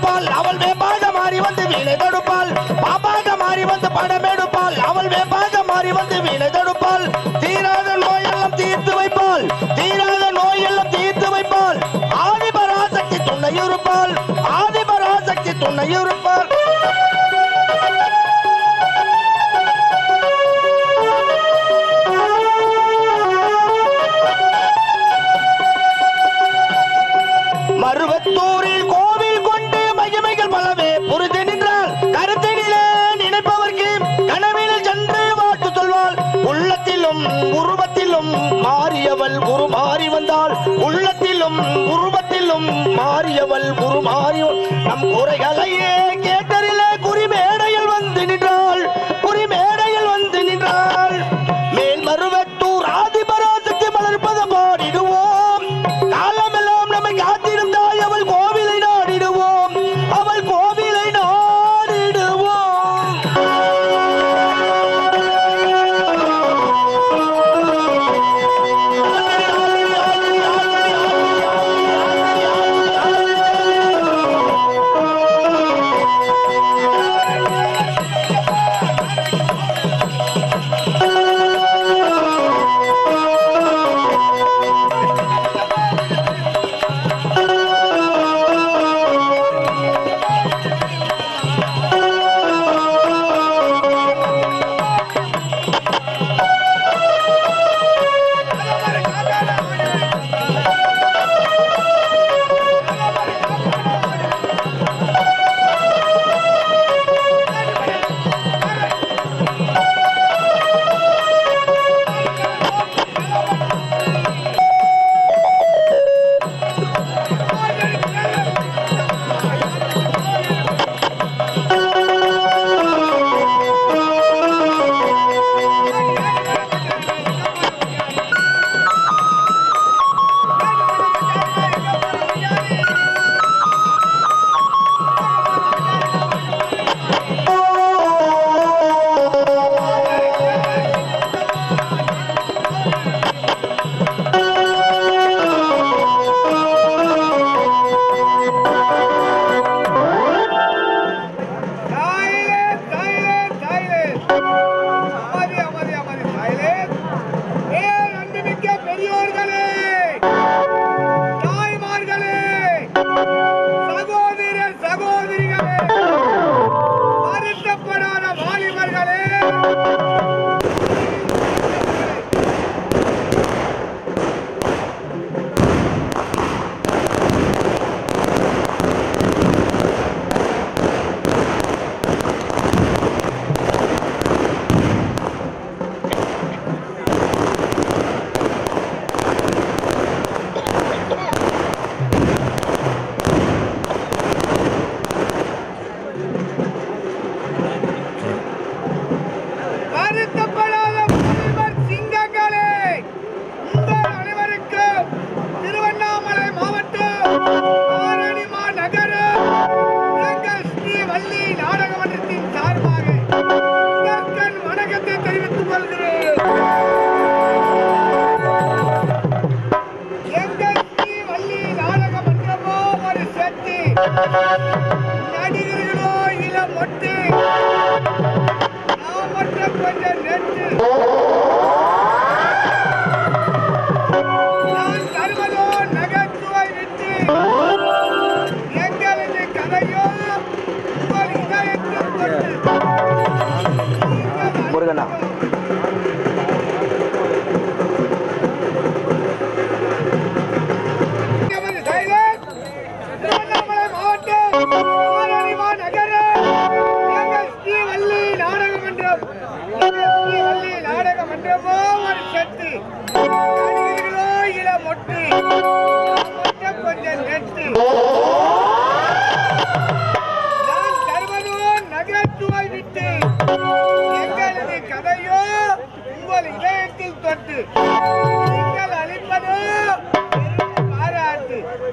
எடுப்பாள் அவள் வேப்பாக மாறி வந்து வீணை தொடுப்பாள் பாப்பாக மாறி வந்து படம் எடுப்பாள் அவள் வேப்பாக மாறி வந்து வீணை தொடுப்பாள் தீராத நோயெல்லாம் தீர்த்து வைப்பாள் தீராத நோயெல்லாம் தீர்த்து வைப்பாள் ஆதிபராசக்தி துணையிருப்பாள் ஆதிபராசக்தி துணையிருப்பாள் மாறி நம் குறைகளையே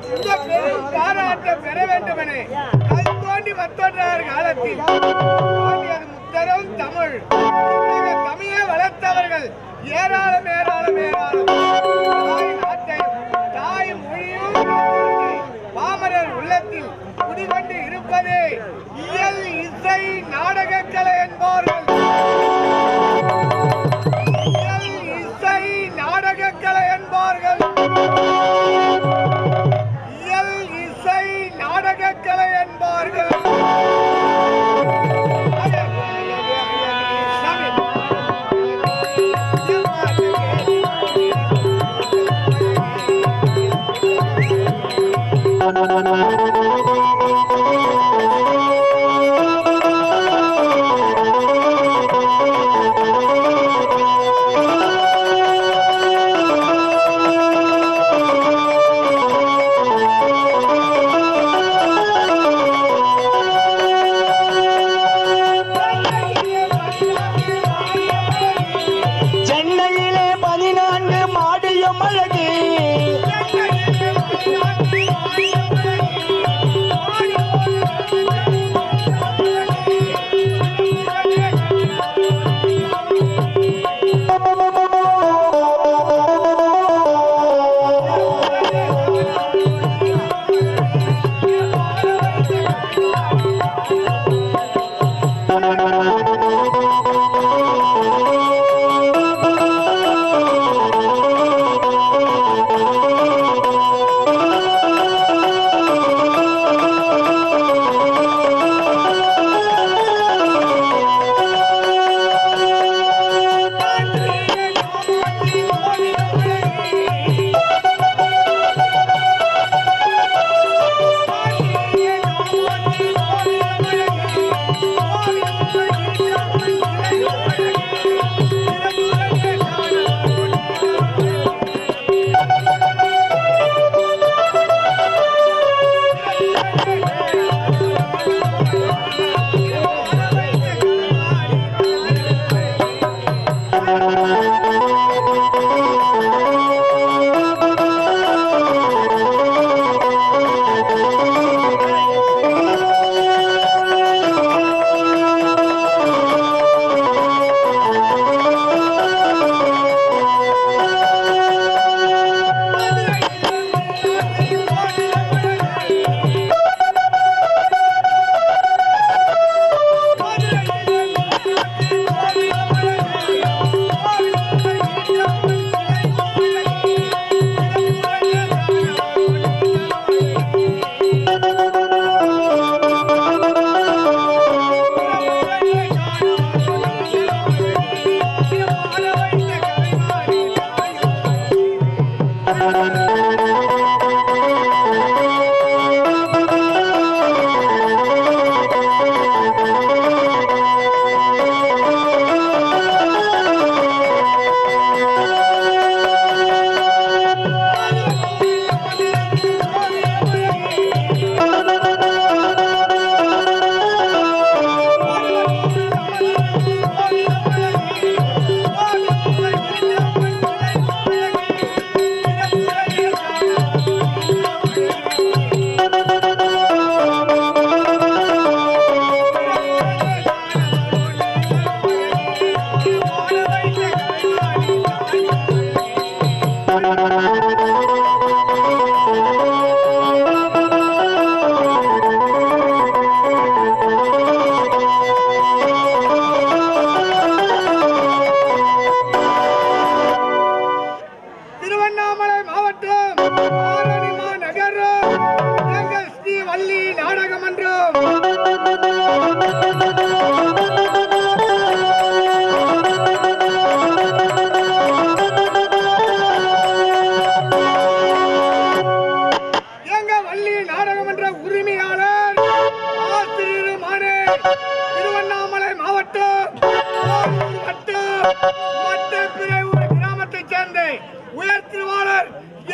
இந்த பெரும் பாராட்டம் பெற வேண்டுமென கல் தோண்டி வத்தோன்றார் காலத்தில் தோண்டியது முத்தரும் தமிழ். தமிழை வளர்த்தவர்கள் ஏராளம் ஏராளம் ஏராளம். தாய் நாட்டை தாய் மொழியும் பாமரர் உள்ளத்தில் குடிகொண்டு இருப்பதே இயல் இசை நாடகக்கலை என்பார்கள். Thank you.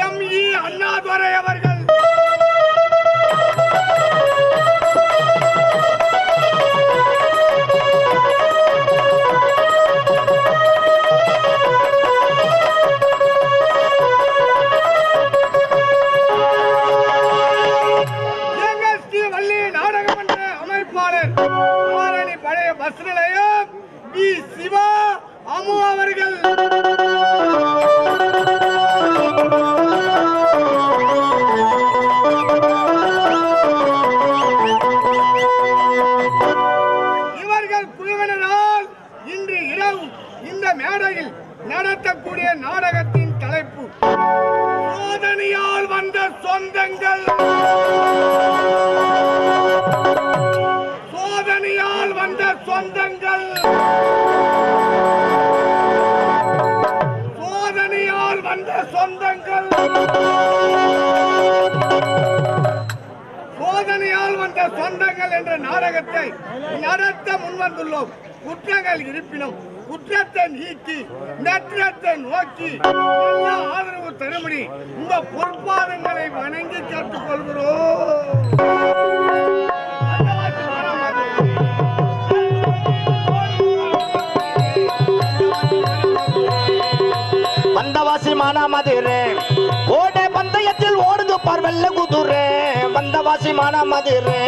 M E Annadurai அவர்கள். பந்தங்கள் என்ற நாடகத்தை நடத்த முன்வந்துள்ளோம். குற்றங்கள் இருப்பினும் குற்றத்தை நீக்கி நற்றத்தை நோக்கி நல்ல ஆதரவு தரும்படி உங்க பொற்பாதங்களை வணங்கி கேட்டுக் வந்தவாசி மந்தவாசி மானாமதுரே. பார்வல்ல குதுரே வந்தவாசி மனமதிரே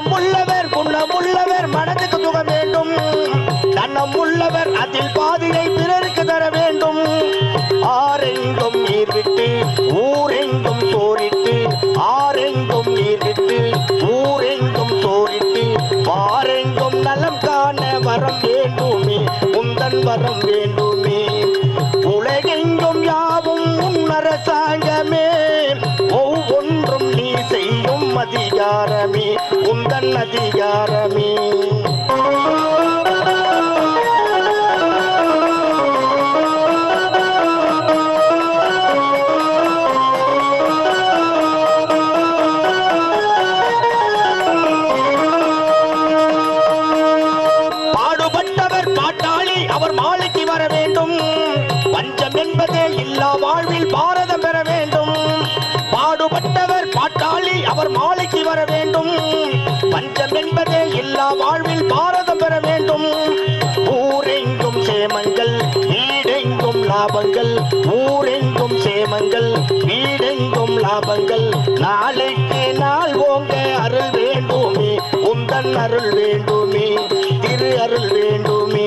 no. ladigaramin வீடெங்கும் நாளைக்கு நாள் ஓங்க அருள் வேண்டுமே. உந்தன் அருள் வேண்டுமே. திரு அருள் வேண்டுமே.